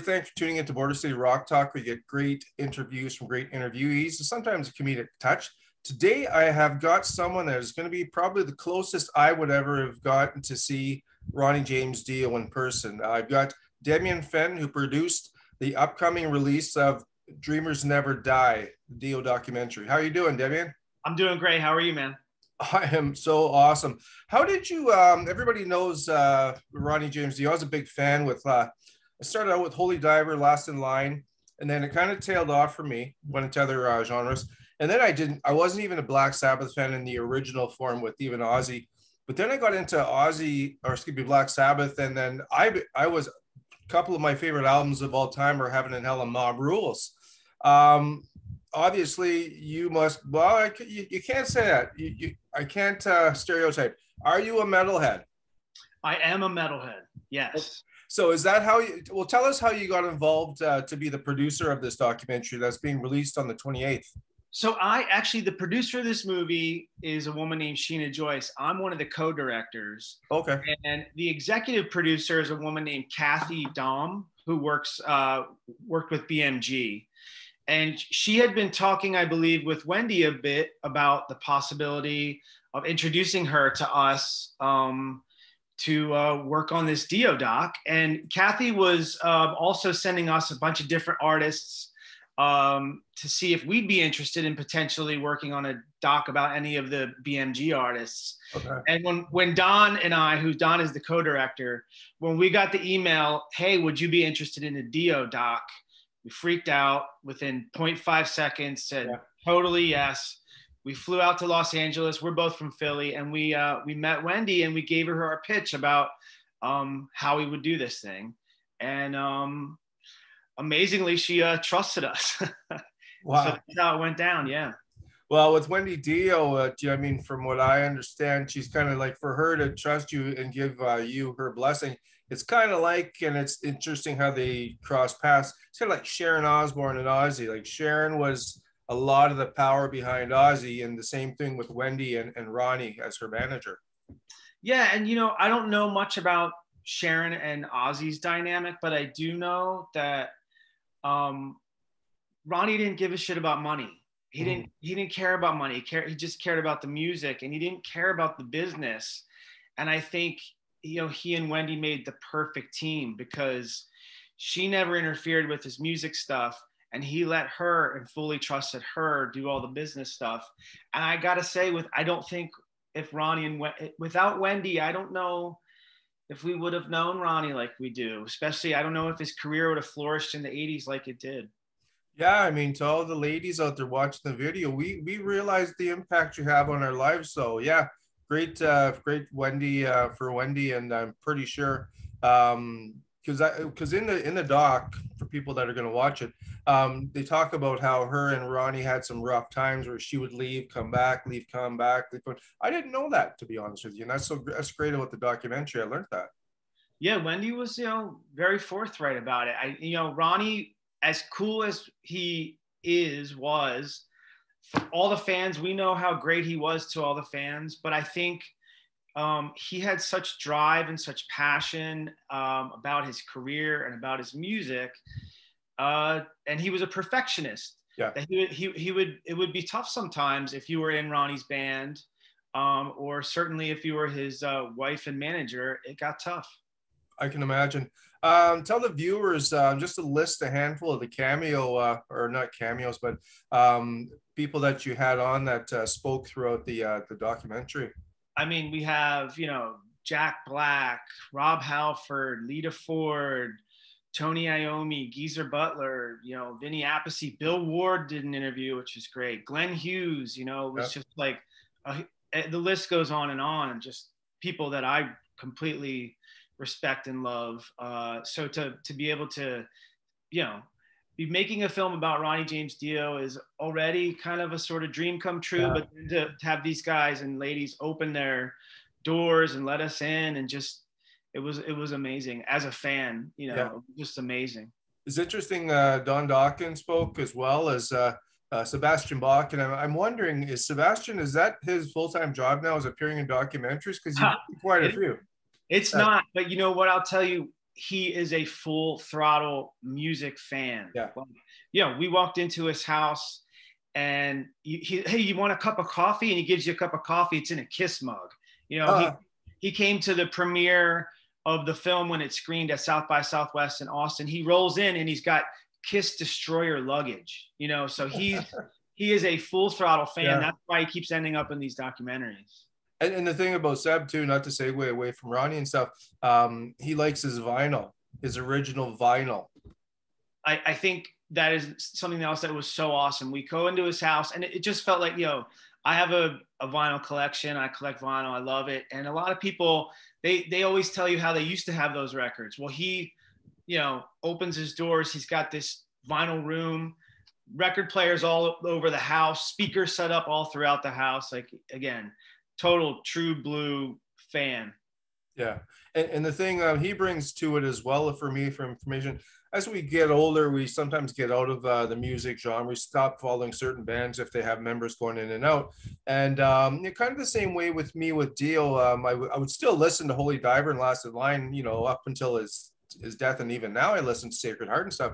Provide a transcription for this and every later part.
thanks for tuning into Border City Rock Talk. We get great interviews from great interviewees, and sometimes a comedic touch. Today, I have got someone that is going to be probably the closest I would ever have gotten to see Ronnie James Dio in person. I've got Demian Fenton, who produced the upcoming release of Dreamers Never Die, the Dio documentary. How are you doing, Demian? I'm doing great. How are you, man? I am so awesome. How did you? Um, everybody knows uh, Ronnie James Dio. I was a big fan with. Uh, I started out with Holy Diver, Last in Line, and then it kind of tailed off for me. Went into other uh, genres, and then I didn't. I wasn't even a Black Sabbath fan in the original form with even Ozzy, but then I got into Ozzy or excuse me, Black Sabbath, and then I I was a couple of my favorite albums of all time are Heaven and Hell and Mob Rules. Um, obviously you must well I, you, you can't say that you, you i can't uh, stereotype are you a metalhead i am a metalhead yes so is that how you well tell us how you got involved uh, to be the producer of this documentary that's being released on the 28th so i actually the producer of this movie is a woman named sheena joyce. I'm one of the co-directors. Okay. And the executive producer is a woman named kathy dom who works uh, worked with bmg and she had been talking, I believe, with Wendy a bit about the possibility of introducing her to us um, to uh, work on this Dio doc. And Kathy was uh, also sending us a bunch of different artists um, to see if we'd be interested in potentially working on a doc about any of the BMG artists. Okay. And when when Don and I, who Don is the co-director, when we got the email, hey, would you be interested in a Dio doc? We freaked out within 0.5 seconds, said yeah. totally yes. We flew out to Los Angeles. We're both from Philly, and we uh, we met Wendy and we gave her our pitch about um, how we would do this thing. And um, amazingly, she uh, trusted us. wow, so that's how it went down. Yeah. Well, with Wendy Dio, uh, I mean, from what I understand, she's kind of like for her to trust you and give uh, you her blessing it's kind of like, and it's interesting how they cross paths. It's kind of like Sharon Osbourne and Ozzy. Like Sharon was a lot of the power behind Ozzy, and the same thing with Wendy and, and Ronnie as her manager. Yeah, and you know, I don't know much about Sharon and Ozzy's dynamic, but I do know that um, Ronnie didn't give a shit about money. He mm. didn't. He didn't care about money. He, cared, he just cared about the music, and he didn't care about the business. And I think you know, he and Wendy made the perfect team because she never interfered with his music stuff and he let her and fully trusted her do all the business stuff. And I got to say, with I don't think if Ronnie and without Wendy, I don't know if we would have known Ronnie like we do. Especially, I don't know if his career would have flourished in the '80s like it did. Yeah, I mean, to all the ladies out there watching the video, we we realize the impact you have on our lives. So yeah, great, uh, great Wendy uh, for Wendy, and I'm pretty sure um, because I because in the in the doc for people that are going to watch it, um, they talk about how her and Ronnie had some rough times where she would leave, come back, leave, come back. Leave, I didn't know that to be honest with you, and that's so that's great about the documentary. I learned that. Yeah, Wendy was you know very forthright about it. I you know Ronnie, as cool as he is, was all the fans, we know how great he was to all the fans, but I think um, he had such drive and such passion um, about his career and about his music. Uh, and he was a perfectionist. Yeah. That he, he, he would, it would be tough sometimes if you were in Ronnie's band um, or certainly if you were his uh, wife and manager, it got tough. I can imagine. Um, tell the viewers uh, just to list a handful of the cameo, uh, or not cameos, but um, people that you had on that uh, spoke throughout the uh, the documentary. I mean, we have you know Jack Black, Rob Halford, Lita Ford, Tony Iommi, Geezer Butler, you know, Vinny Appice, Bill Ward did an interview, which was great. Glenn Hughes, you know, it was yep. just like the list goes on and on, and just people that I completely respect and love. Uh, so to to be able to, you know, making a film about Ronnie James Dio is already kind of a sort of dream come true. Yeah. But to, to have these guys and ladies open their doors and let us in and just it was it was amazing as a fan. You know, yeah. just amazing. It's interesting. Uh, Don Dokken spoke as well as. Uh, uh, Sebastian Bach, and I'm, I'm, wondering, is Sebastian is that his full time job now? Is appearing in documentaries because he quite a few. It's not, but you know what? I'll tell you, he is a full throttle music fan. Yeah. Like, you know, we walked into his house and he, he, hey, you want a cup of coffee? And he gives you a cup of coffee. It's in a kiss mug. You know, Uh. he, he came to the premiere of the film when it screened at South by Southwest in Austin. He rolls in and he's got Kiss Destroyer luggage, you know, so he's he is a full throttle fan. Yeah. That's why he keeps ending up in these documentaries. And, and the thing about Seb too, not to segue away from Ronnie and stuff, um, he likes his vinyl, his original vinyl. I, I think that is something else that was so awesome. We go into his house and it, it just felt like, yo, I have a, a vinyl collection. I collect vinyl. I love it. And a lot of people, they they always tell you how they used to have those records. Well, he, you know, opens his doors. He's got this vinyl room, record players all over the house, speakers set up all throughout the house. Like again, total true blue fan. Yeah, and, and the thing um, he brings to it as well for me for information. As we get older, we sometimes get out of uh, the music genre. We stop following certain bands if they have members going in and out. And um, kind of the same way with me with Dio. Um, I, w- I would still listen to Holy Diver and Last in Line, you know, up until his his death, and even now I listen to Sacred Heart and stuff.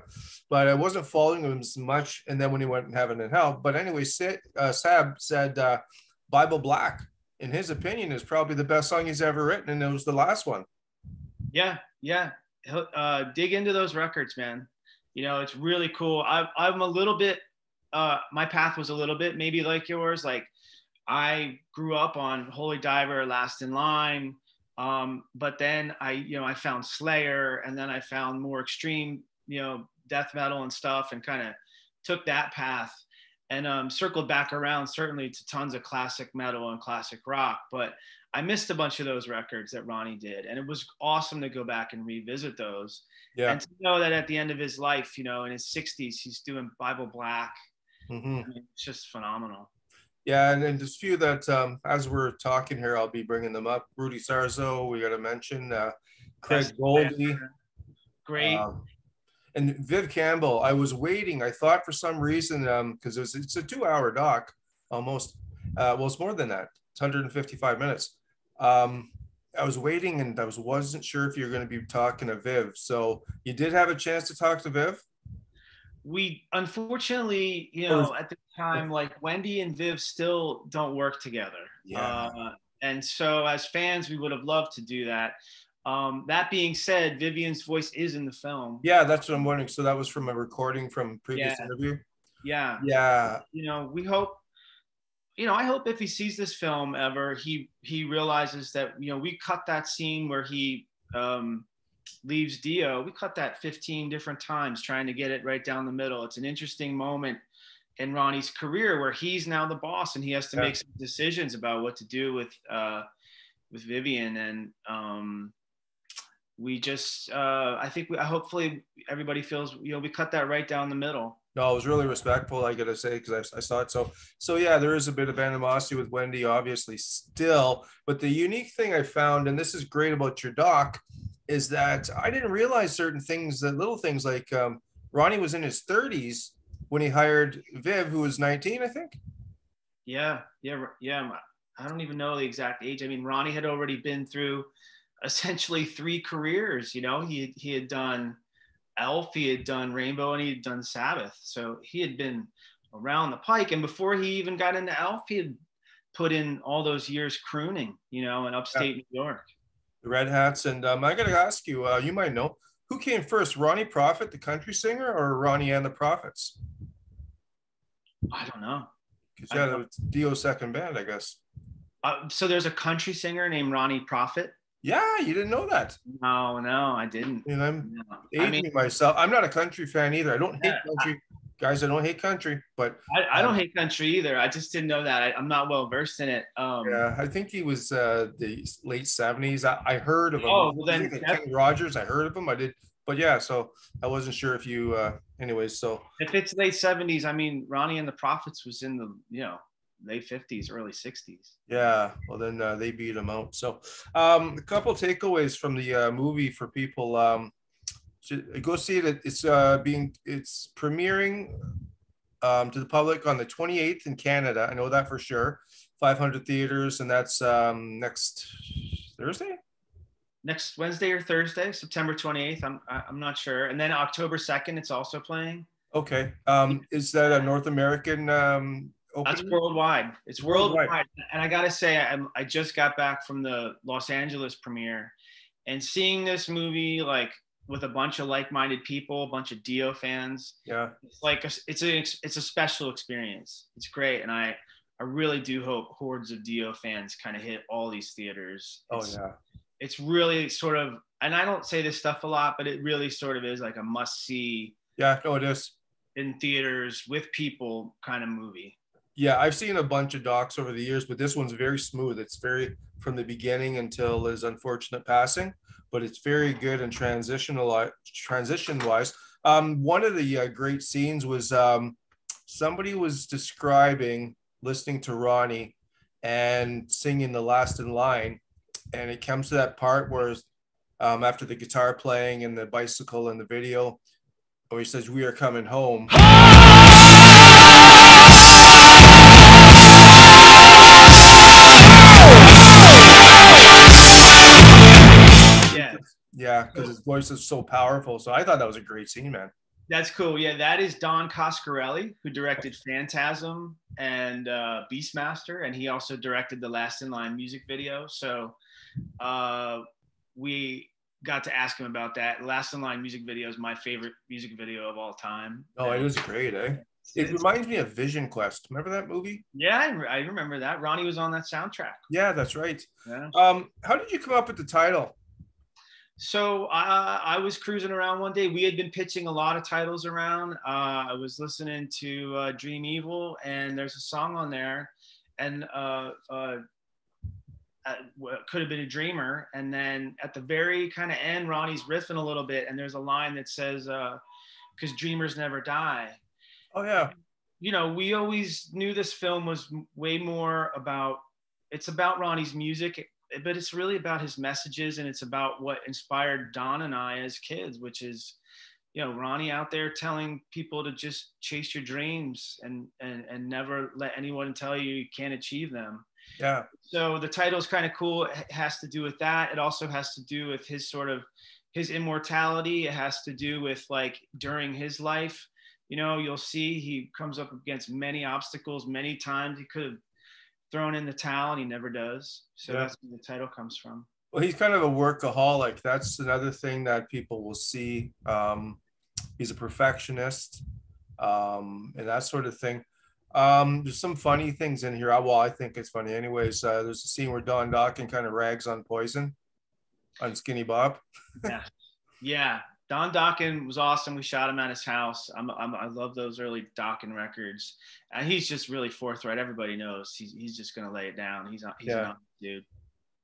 But I wasn't following him as much. And then when he went in Heaven and Hell. But anyway, Sa- uh, Seb said uh, Bible Black, in his opinion, is probably the best song he's ever written, and it was the last one. Yeah, yeah. Uh, dig into those records, man. You know, it's really cool. I, I'm a little bit. Uh, my path was a little bit maybe like yours. Like, I grew up on Holy Diver, Last in Line, um, but then I, you know, I found Slayer, and then I found more extreme, you know, death metal and stuff, and kind of took that path and um, circled back around certainly to tons of classic metal and classic rock. But I missed a bunch of those records that Ronnie did, and it was awesome to go back and revisit those. Yeah. And to know that at the end of his life, you know, in his 60s, he's doing Bible Black. Mhm. I mean, it's just phenomenal. Yeah, and then just few that um, as we're talking here, I'll be bringing them up. Rudy Sarzo, we got to mention uh, Craig. Goldie, Great. um, and Viv Campbell. I was waiting. I thought for some reason because it was it's a two-hour doc, almost. Uh, well, it's more than that. It's 155 minutes. Um, I was waiting, and I was wasn't sure if you were going to be talking to Viv. So you did have a chance to talk to Viv. we unfortunately, you know, at the time, like Wendy and Viv still don't work together. Yeah. Uh, and so, as fans, we would have loved to do that. Um, that being said, Vivian's voice is in the film. Yeah, that's what I'm wondering. So that was from a recording from previous Yeah. interview. Yeah. Yeah, You know, we hope. You know, I hope if he sees this film ever, he he realizes that you know we cut that scene where he um, leaves Dio. We cut that 15 different times trying to get it right down the middle. It's an interesting moment in Ronnie's career where he's now the boss and he has to Yeah. make some decisions about what to do with uh, with Vivian and um, we just uh, I think we, hopefully everybody feels you know we cut that right down the middle. No, it was really respectful. I gotta say because I, I saw it. So, so yeah, there is a bit of animosity with Wendy, obviously, still. But the unique thing I found, and this is great about your doc, is that I didn't realize certain things, that little things like um, Ronnie was in his 30s when he hired Viv, who was 19, I think. Yeah, yeah, yeah. I don't even know the exact age. I mean, Ronnie had already been through essentially three careers. You know, he he had done Elf, he had done Rainbow, and he had done Sabbath. So he had been around the pike. And before he even got into Elf, he had put in all those years crooning. You know, in upstate New York. The Red Caps, and um, I gotta ask you, uh, you might know who came first, Ronnie Prophet, the country singer, or Ronnie and the Prophets? I don't know. Because yeah, that was Dio's second band, I guess. Uh, so there's a country singer named Ronnie Prophet. Yeah, you didn't know that. No, no, I didn't. And I'm No. I mean, myself. I'm not a country fan either. I don't hate Yeah, country, guys. I don't hate country, but I, I don't hate country either. I just didn't know that. I, I'm not well versed in it. Um, yeah, I think he was uh, the late '70s. I, I heard of him. Oh, well then Kenny Rogers. I heard of him. I did, but yeah. So I wasn't sure if you. Uh, anyways, so If it's late 70s, I mean, Ronnie and the Prophets was in the, you know, late 50s, early 60s. yeah. Well, then uh, they beat him out. So um, a couple takeaways from the uh, movie for people. Um, go see it. It's uh, being it's premiering um, to the public on the 28th in Canada. I know that for sure. 500 theaters, and that's um, next Thursday. next Wednesday or Thursday, September 28th. I'm I'm not sure. And then October 2nd, it's also playing. Okay. Um, is that a North American um, That's worldwide. It's worldwide. worldwide. And I gotta say, I, I just got back from the Los Angeles premiere, and seeing this movie like with a bunch of like-minded people, a bunch of Dio fans. Yeah. It's like a, it's a it's a special experience. It's great, and I I really do hope hordes of Dio fans kind of hit all these theaters. Oh yeah. It's really sort of, and I don't say this stuff a lot, but it really sort of is like a must see. Yeah, no, it is in theaters with people kind of movie. Yeah, I've seen a bunch of docs over the years, but this one's very smooth. It's very from the beginning until his unfortunate passing, but it's very good and transitional transition wise. Um, one of the uh, great scenes was um, somebody was describing listening to Ronnie and singing the last in line, and it comes to that part where um, after the guitar playing and the bicycle and the video, where he says, "We are coming home." because his voice is so powerful. So I thought that was a great scene, man. That's cool. Yeah, that is Don Coscarelli, who directed Phantasm and uh, Beastmaster, and he also directed the Last in Line music video. So uh, we got to ask him about that. Last in Line music video is my favorite music video of all time. Oh, it was great, eh? It reminds me of Vision Quest. Remember that movie? Yeah, I, I remember that. Ronnie was on that soundtrack. Yeah, that's right. Yeah. Um, how did you come up with the title? So uh, I was cruising around one day. We had been pitching a lot of titles around. Uh, I was listening to uh, Dream Evil, and there's a song on there, and uh, uh, could have been a dreamer. And then at the very kind of end, Ronnie's riffing a little bit, and there's a line that says, "Because uh, dreamers never die." Oh yeah. You know, we always knew this film was way more about. It's about Ronnie's music Eh, but it's really about his messages and it's about what inspired Don and I as kids, which is, you know, Ronnie out there telling people to just chase your dreams and and and never let anyone tell you you can't achieve them. Yeah. So the title is kind of cool. It has to do with that. It also has to do with his sort of his immortality. It has to do with like during his life. You know, you'll see he comes up against many obstacles many times. He could have thrown in the towel and he never does. So yeah. that's where the title comes from. Well, he's kind of a workaholic. That's another thing that people will see. Um, he's a perfectionist um, and that sort of thing. Um, there's some funny things in here. I well, I think it's funny. Anyways, uh, there's a scene where Don Dokken kind of rags on Poison on Skinny Bob. yeah. Yeah. Don Dokken was awesome. We shot him at his house. I'm, I'm, i love those early Dokken records. And he's just really forthright. Everybody knows he's, he's just going to lay it down. He's, he's yeah. not dude.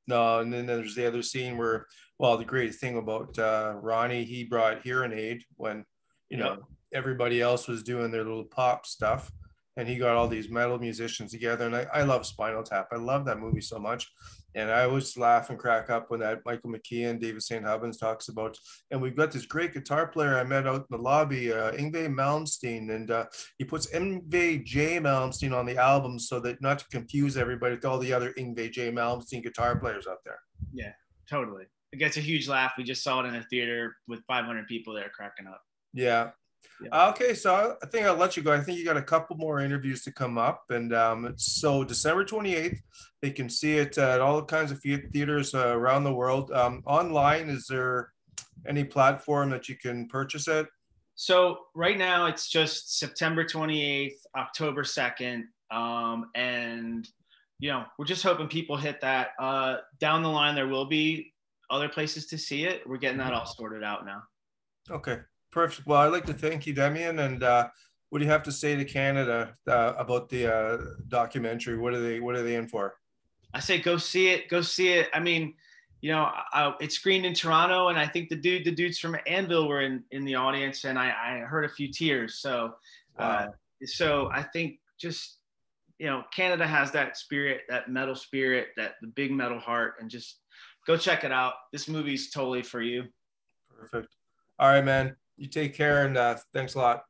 No, and then there's the other scene where, well, the great thing about uh, Ronnie, he brought Hear 'n Aid when, you know, everybody else was doing their little pop stuff and he got all these metal musicians together. And I, I love Spinal Tap. I love that movie so much. And I always laugh and crack up when that Michael McKean, David St. Hubbins talks about. And we've got this great guitar player I met out in the lobby, uh, Yngwie Malmsteen, and uh, he puts Yngwie J. Malmsteen on the album so that not to confuse everybody with all the other Yngwie J. Malmsteen guitar players out there. Yeah, totally. It gets a huge laugh. We just saw it in a theater with 500 people there cracking up. Yeah, yeah. Okay, so I think I'll let you go. I think you got a couple more interviews to come up, and um, so December twenty eighth, they can see it at all kinds of theaters uh, around the world. Um, online, is there any platform that you can purchase it? So right now it's just September twenty eighth, October second, um, and you know we're just hoping people hit that. Uh, down the line, there will be other places to see it. We're getting that all sorted out now. Okay, Perfect. Well, I'd like to thank you, Demian. And uh, what do you have to say to Canada uh, about the uh, documentary? What are they What are they in for? I say go see it. Go see it. I mean, you know, I, it screened in Toronto, and I think the dude, the dudes from Anvil were in in the audience, and I, I heard a few tears. So, uh, so I think just you know, Canada has that spirit, that metal spirit, that the big metal heart, and just go check it out. This movie's totally for you. Perfect. All right, man. You take care and uh, thanks a lot.